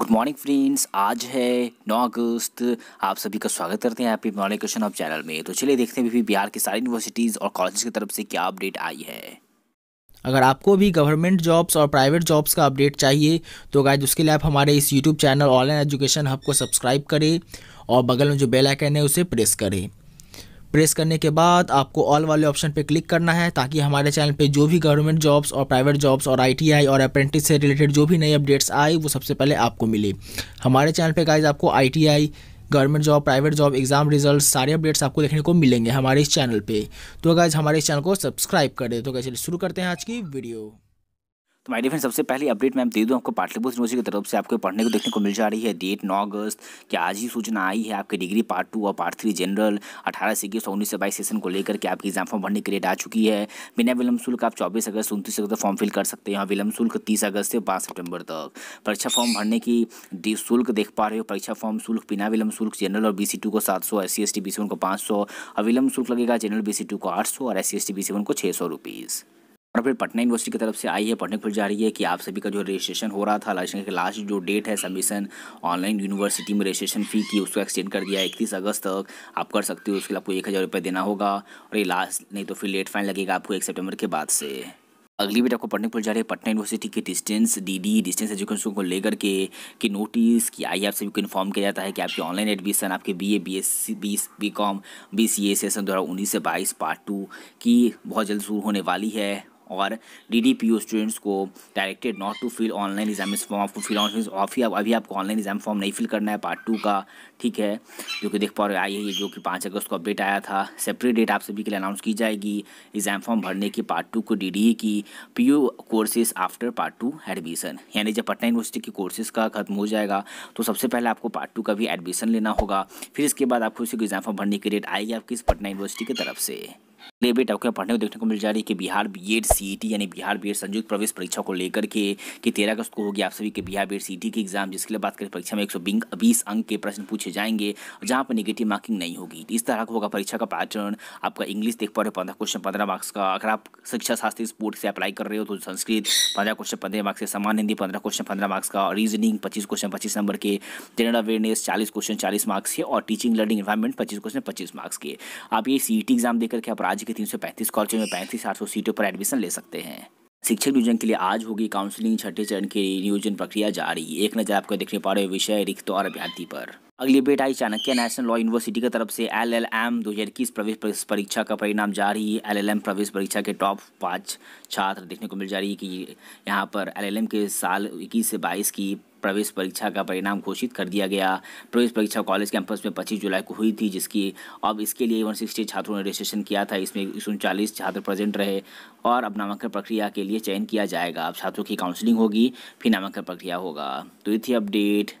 Good morning friends आज है 9 अगस्त। आप सभी का स्वागत करते हैं आपके मॉर्निंग क्वेश्चन ऑफ़ चैनल में। तो चलिए देखते हैं भी बिहार की सारी यूनिवर्सिटीज़ और कॉलेज की तरफ़ से क्या अपडेट आई है। अगर आपको भी गवर्नमेंट जॉब्स और प्राइवेट जॉब्स का अपडेट चाहिए तो गाइज़ उसके लिए आप हमारे इस YouTube channel online education hub को सब्सक्राइब करें और बगल में जो बेल आइकन है, उसे प्रेस करें। प्रेस करने के बाद आपको ऑल वाले ऑप्शन पे क्लिक करना है ताकि हमारे चैनल पे जो भी गवर्नमेंट जॉब्स और प्राइवेट जॉब्स और आईटीआई और अप्रेंटिस से रिलेटेड जो भी नई अपडेट्स आए, वो सबसे पहले आपको मिले। हमारे चैनल पे गाइज़ आपको ITI government job private job exam result सारे अपडेट्स आपको देखने को मिलेंगे हमारे इस चैनल पे। तो गाइज़ हमारे इस चैनल को सब्सक्राइब कर दे। तो गाइज़ शुरू करते हैं आज की वीडियो तो माय डिफेंस सबसे पहले अपडेट मैं दे दूँ आपको पाटलिपुत्र यूनिवर्सिटी की तरफ़ से। आपको पढ़ने को, देखने को मिल जा रही है। डेट नौ अगस्त कि आज ही सूचना आई है आपकी डिग्री पार्ट टू और पार्ट थ्री जनरल अठारह से इक्कीस उन्नीस से बाईस सेशन को लेकर के आपकी एग्ज़ाम फॉर्म भरने की डेट आ चुकी है। बिना विलम्ब शुल्क आप चौबीस अगस्त, उनतीस अगस्त फॉर्म फिल कर सकते हैं विलम्ब शुल्क तीस अगस्त से पाँच सितंबर तक। परीक्षा फॉर्म भरने की शुल्क देख पा रहे हो। परीक्षा फॉर्म शुल्क, बिना विलम्ब शुल्क जनरल और बी को सात सौ S C S T B को पाँच सौ और विलम्ब शुल्क लगेगा जनरल बी को आठ सौ और S C S T B को छः सौ रुपीज़ और फिर पटना यूनिवर्सिटी की तरफ़ से आई है पढ़ने खुल जा रही है कि आप सभी का जो रजिस्ट्रेशन हो रहा था, लास्ट के लास्ट जो डेट है सबमिशन ऑनलाइन यूनिवर्सिटी में रजिस्ट्रेशन फ़ी की, उसको एक्सटेंड कर दिया इकतीस अगस्त तक आप कर सकते हो, उसके लिए आपको एक हज़ार रुपये देना होगा और ये लास्ट नहीं तो फिर लेट फाइन लगेगा आपको एक सेप्टेम्बर के बाद से। अगली बेट आपको पढ़ने खुल जा रही है, पटना यूनिवर्सिटी के डिस्टेंस डीडी डिस्टेंस एजुकेशन को लेकर के, कि नोटिस कि आई आप सभी को इन्फॉर्म किया जाता है कि आपके ऑनलाइन एडमिशन आपके BA BSc B C A session दो हज़ार उन्नीस से बाईस पार्ट टू की बहुत जल्द शुरू होने वाली है। और D D P U students को directed not to fill online exam form आपको फिल ऑन ऑफी अभी आपको ऑनलाइन एग्ज़ाम फॉर्म नहीं फिल करना है पार्ट टू का, ठीक है? जो कि देख पा रहे आई है जो कि पाँच अगस्त को अपडेट आया था। सेपरेट डेट आप सभी के लिए अनाउंस की जाएगी एग्ज़ाम फॉर्म भरने की पार्ट टू को डी डी ए की P courses after part two admission यानी जब पटना यूनिवर्सिटी की कोर्सेज का खत्म हो जाएगा तो सबसे पहले आपको पार्ट टू का भी एडमिशन लेना होगा। फिर इसके बाद आपको को एग्ज़ाम फॉर्म भरने की डेट आएगी आपकी इस पटना यूनिवर्सिटी की तरफ़ से। बेटा आपको पढ़ने को देखने को मिल जा रही है कि बिहार बी एड सी यानी बिहार बी एड संयुक्त प्रवेश परीक्षा को लेकर के, कि तेरह अगस्त को होगी आप सभी के बिहार बी एड की एग्ज़ाम जिसके लिए बात करें परीक्षा में एक सौ बीस अंक के प्रश्न पूछे जाएँगे जहाँ पर निगेटिव मार्किंग नहीं होगी। इस तरह का होगा परीक्षा का पैटर्न आपका इंग्लिश देख पा रहे हो, पंद्रह क्वेश्चन पंद्रह मार्क्स का। अगर आप शिक्षा शास्त्री स्पोर्ट से अप्लाई कर रहे हो तो संस्कृत पंद्रह क्वेश्चन पंद्रह मार्क्स से समान, हिंदी पंद्रह क्वेश्चन पंद्रह मार्क्स का। रीजनिंग पच्चीस क्वेश्चन पच्चीस नंबर के। जनरल अवेयरनेस चालीस क्वेश्चन चालीस मार्क्स के। और टीचिंग लर्निंग इन्वायरमेंट पच्चीस क्वेश्चन पच्चीस मार्क्स के। आप ये सी एग्ज़ाम देकर के आप राज्य के तीन सौ पैंतीस कॉलेजों में पैंतीस आठ सौ सीटों पर एडमिशन ले सकते हैं। शिक्षक नियोजन के लिए आज होगी काउंसलिंग छठे चरण की नियोजन प्रक्रिया जारी। एक नज़र आपको देखने पा रहे विषय, रिक्त और अभ्यर्थी पर। अगली बेट आई, चाणक्य नेशनल लॉ यूनिवर्सिटी की तरफ़ से एल एल एम दो हज़ार इक्कीस प्रवेश परीक्षा का परिणाम जारी। एल एल एम प्रवेश परीक्षा के टॉप पाँच छात्र देखने को मिल जा रही है कि यहाँ पर एल एल एम के साल इक्कीस से बाईस की प्रवेश परीक्षा का परिणाम घोषित कर दिया गया। प्रवेश परीक्षा कॉलेज कैंपस में पच्चीस जुलाई को हुई थी, जिसकी अब इसके लिए वन सिक्सटी छात्रों ने रजिस्ट्रेशन किया था। इसमें उनचालीस छात्र प्रेजेंट रहे और अब नामांकन प्रक्रिया के लिए चयन किया जाएगा। अब छात्रों की काउंसलिंग होगी, फिर नामांकन प्रक्रिया होगा। तो ये थी अपडेट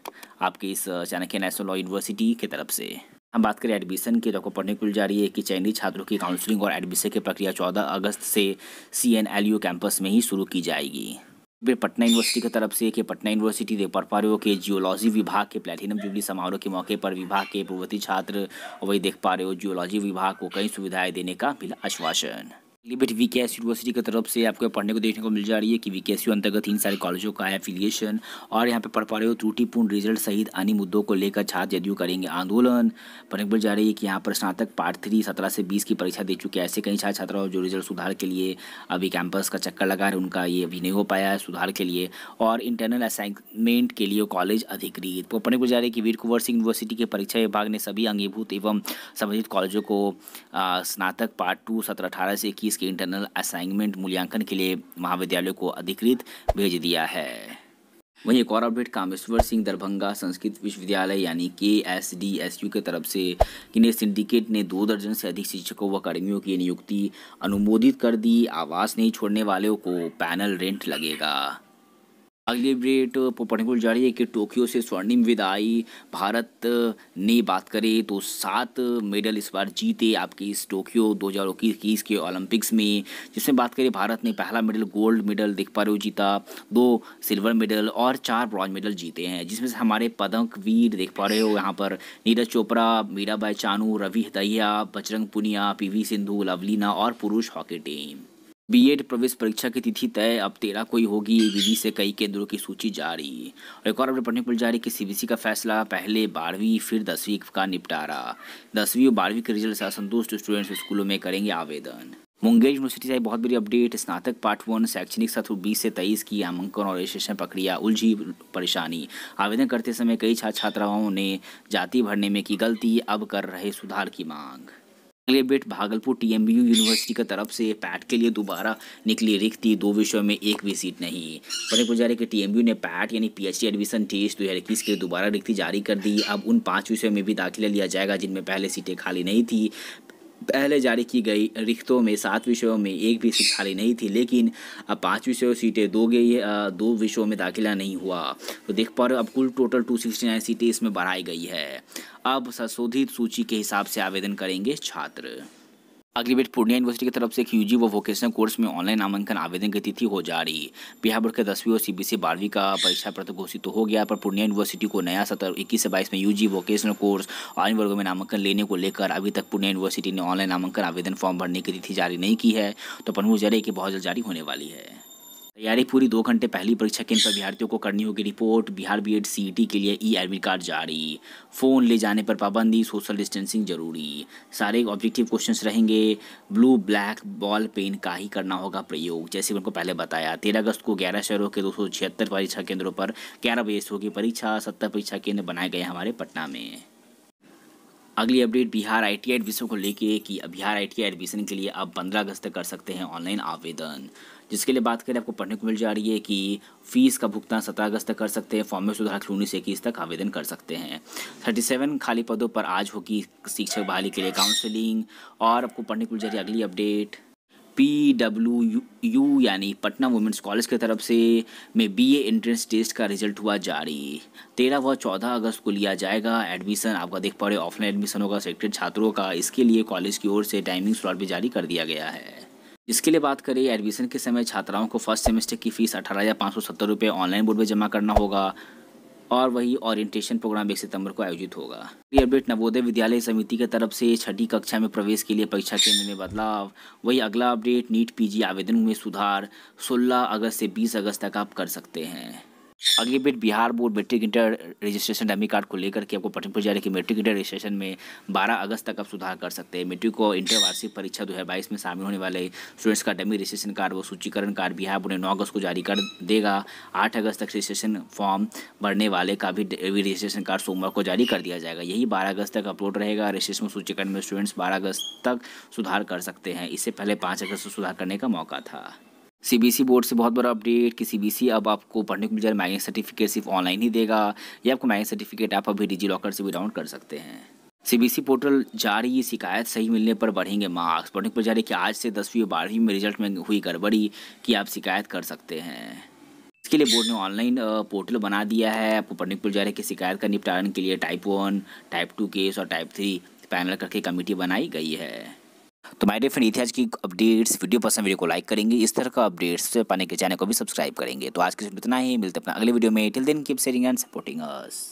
आपके इस चाणक्य नेशनल लॉ यूनिवर्सिटी की तरफ़ से। हम बात करें एडमिशन की तो पढ़ने को जा रही है कि चयनित छात्रों की काउंसलिंग और एडमिशन की प्रक्रिया चौदह अगस्त से C N L U campus में ही शुरू की जाएगी। फिर पटना यूनिवर्सिटी की तरफ़ से कि पटना यूनिवर्सिटी रहे हो कि जियोलॉजी विभाग के प्लेटिनम जुबली समारोह के मौके पर विभाग के पूर्वती छात्र वही देख पा रहे हो। जियोलॉजी विभाग को कई सुविधाएँ देने का मिला आश्वासन। लिबर्टी वी के एस यूनिवर्सिटी की तरफ़ से आपको पढ़ने को देखने को मिल जा रही है कि वी के एस यू अंतर्गत तीन सारे कॉलेजों का है एफिलिएशन और यहाँ पे पढ़ पा रहे हो त्रुटिपूर्ण रिज़ल्ट सहित अन्य मुद्दों को लेकर छात्र जदयू करेंगे आंदोलन। पढ़ने को मिल जा रही है कि यहाँ पर स्नातक पार्ट थ्री सत्रह से बीस की परीक्षा दे चुके ऐसे कई छात्र छात्रा जो रिज़ल्ट सुधार के लिए अभी कैंपस का चक्कर लगा रहे उनका ये अभी नहीं हो पाया है सुधार के लिए और इंटरनल असाइनमेंट के लिए कॉलेज अधिकृत। वो पढ़ने को जा रही है कि वीर कुंवर सिंह यूनिवर्सिटी के परीक्षा विभाग ने सभी अंगीभूत एवं संबंधित कॉलेजों को स्नातक पार्ट टू सत्रह अठारह से इक्कीस के इंटरनल असाइनमेंट मूल्यांकन के लिए महाविद्यालय को अधिकृत भेज दिया है। वहीं एक और अपडेट कामेश्वर सिंह दरभंगा संस्कृत विश्वविद्यालय यानी के एस डी एस यू की तरफ़ से किन्हें सिंडिकेट ने दो दर्जन से अधिक शिक्षकों व कर्मियों की नियुक्ति अनुमोदित कर दी। आवास नहीं छोड़ने वालों को पैनल रेंट लगेगा। अगली अपडेट पढ़ने को जारी है कि टोक्यो से स्वर्णिम विदाई, भारत ने बात करें तो सात मेडल इस बार जीते आपके इस टोक्यो दो हज़ार इक्कीस के ओलंपिक्स में। जिसमें बात करें, भारत ने पहला मेडल, गोल्ड मेडल देख पा रहे हो जीता, दो सिल्वर मेडल और चार ब्रॉन्ज मेडल जीते हैं। जिसमें से हमारे पदक वीर देख पा रहे हो यहाँ पर, नीरज चोपड़ा, मीराबाई चानू, रवि दहिया बजरंग पुनिया पीवी सिंधु, लवलीना और पुरुष हॉकी टीम। बीएड प्रवेश परीक्षा की तिथि तय, अब तेरह को ही होगी। विधि से कई केंद्रों की सूची जारी। और एक और अपडेट पढ़ने मिल जारी कि सीबीसी का फैसला पहले, बारहवीं, फिर दसवीं का निपटारा। दसवीं और बारहवीं के रिज़ल्ट से असंतुष्ट स्टूडेंट्स स्कूलों में करेंगे आवेदन। मुंगेर यूनिवर्सिटी से बहुत बड़ी अपडेट। स्नातक पार्ट वन, शैक्षणिक सत्र बीस से तेईस की नामांकन और रजिस्ट्रेशन प्रक्रिया, उलझी परेशानी। आवेदन करते समय कई छात्र छात्राओं ने जाति भरने में की गलती, अब कर रहे सुधार की मांग। अगले बेट भागलपुर टीएमबीयू यूनिवर्सिटी की तरफ़ से पैट के लिए दोबारा निकली रिक्त। थी दो विषयों में एक भी सीट नहीं। पढ़े पुजारी के टीएमबीयू ने पैट यानी पीएचडी एडमिशन टेस्ट दो हज़ार इक्कीस के लिए दोबारा रिक्ति जारी कर दी। अब उन पाँच विषयों में भी दाखिला लिया जाएगा जिनमें पहले सीटें खाली नहीं थी। पहले जारी की गई रिक्तों में सात विषयों में एक भी सीट खाली नहीं थी, लेकिन अब पाँच विषयों सीटें दो गई दो विषयों में दाखिला नहीं हुआ। तो देख पा रहे अब कुल टोटल टू सिक्सटी नाइन सीटें इसमें बढ़ाई गई है। अब संशोधित सूची के हिसाब से आवेदन करेंगे छात्र। अगली बेट पूर्णिया यूनिवर्सिटी की तरफ़ से एक यूजी व वोकेशनल कोर्स में ऑनलाइन नामांकन आवेदन की तिथि हो जा रही बिहार बोर्ड के दसवीं और सीबीएसई बारहवीं का परीक्षा पत्र घोषित तो हो गया, पर पूर्णिया यूनिवर्सिटी को नया सत्र इक्कीस से बाईस में यूजी वोकेशनल कोर्स और वर्गों में नामांकन लेने को लेकर अभी तक पूर्णिया यूनिवर्सिटी ने ऑनलाइन नामांकन आवेदन फॉर्म भरने की तिथि जारी नहीं की है। तो प्रमुख ज़रिए की बहुत जल्द जारी होने वाली है। तैयारी पूरी दो घंटे पहली परीक्षा केंद्र पर अभ्यर्थियों को करनी होगी रिपोर्ट। बिहार बी एड के लिए ई एडमिट कार्ड जारी। फ़ोन ले जाने पर पाबंदी सोशल डिस्टेंसिंग ज़रूरी। सारे ऑब्जेक्टिव क्वेश्चंस रहेंगे। ब्लू ब्लैक बॉल पेन का ही करना होगा प्रयोग। जैसे उनको पहले बताया, तेरह अगस्त को ग्यारह शहरों के दो सौ छिहत्तर परीक्षा केंद्रों पर ग्यारह बजे से होगी परीक्षा। सत्तर परीक्षा केंद्र बनाए गए हमारे पटना में। अगली update Bihar I T admission को लेके कि बिहार आई टी एडमिशन के लिए अब पंद्रह अगस्त तक कर सकते हैं ऑनलाइन आवेदन। जिसके लिए बात करें, आपको पढ़ने को मिल जा रही है कि फ़ीस का भुगतान सत्रह अगस्त तक कर सकते हैं, फॉर्म में सुधार उन्नीस इक्कीस तक आवेदन कर सकते हैं। थर्टी सेवन खाली पदों पर आज होगी शिक्षक बहाली के लिए काउंसलिंग और आपको पढ़ने को मिल जा रही है अगली अपडेट पी डब्ल्यू यू यानी पटना वुमेंस कॉलेज की तरफ़ से में बी एंट्रेंस टेस्ट का रिज़ल्ट हुआ जारी। तेरह व चौदह अगस्त को लिया जाएगा एडमिशन आपका देख पा रहे ऑफलाइन एडमिशन होगा सेलेक्टेड छात्रों का। इसके लिए कॉलेज की ओर से टाइमिंग स्लॉट भी जारी कर दिया गया है। इसके लिए बात करें, एडमिशन के समय छात्राओं को फ़र्स्ट सेमेस्टर की फ़ीस अठारह हज़ार पाँच सौ सत्तर रुपये ऑनलाइन बोर्ड में जमा करना होगा और वही ओरिएंटेशन प्रोग्राम एक सितंबर को आयोजित होगा। अपडेट नवोदय विद्यालय समिति की तरफ़ से छठी कक्षा में प्रवेश के लिए परीक्षा केंद्र में बदलाव। वही अगला अपडेट नीट पीजी आवेदन में सुधार 16 अगस्त से 20 अगस्त तक आप कर सकते हैं। अगली बेट Bihar board matric inter registration dummy card को लेकर के आपको पटनपुर जा रही कि मैट्रिक इंटर रजिस्ट्रेशन में 12 अगस्त तक आप सुधार कर सकते हैं। मेट्रिक और इंटर वार्षिक परीक्षा दो हज़ार बाईस में शामिल होने वाले स्टूडेंट्स का डमी रजिस्ट्रेशन कार्ड वो सूचीकरण कार्ड बिहार बोर्ड ने नौ अगस्त को जारी कर देगा। आठ अगस्त तक रजिस्ट्रेशन फॉर्म भरने वाले का भी रजिस्ट्रेशन कार्ड सोमवार को जारी कर दिया जाएगा। यही बारह अगस्त तक अपलोड रहेगा रजिस्ट्रेशन सूचीकरण में स्टूडेंट्स बारह अगस्त तक सुधार कर सकते हैं। इससे पहले पाँच अगस्त को सुधार करने का मौका था। सीबीएसई बोर्ड से बहुत बड़ा अपडेट कि सीबीएसई अब आपको पढ़ने को मिल जाए मैगिंग सर्टिफिकेट सिर्फ़ ऑनलाइन ही देगा, या आपको मैगिंग सर्टिफिकेट आप अभी डिजी लॉकर से भी डाउनलोड कर सकते हैं। सीबीएसई पोर्टल जारी शिकायत सही मिलने पर बढ़ेंगे मार्क्स पढ़ने को जारी कि आज से दसवीं और बारहवीं में रिज़ल्ट में हुई गड़बड़ी की आप शिकायत कर सकते हैं। इसके लिए बोर्ड ने ऑनलाइन पोर्टल बना दिया है। आपको पढ़ने रहा है कि शिकायत का निपटारण के लिए type one type two case और टाइप थ्री पैनल करके कमेटी बनाई गई है। तो माय डियर फ्रेंड इतिहास की अपडेट्स वीडियो पसंद वीडियो को लाइक करेंगे, इस तरह का अपडेट्स पाने के चैनल को भी सब्सक्राइब करेंगे। तो आज के इतना ही, मिलते अपना अगले वीडियो में। Till then keep sharing and supporting us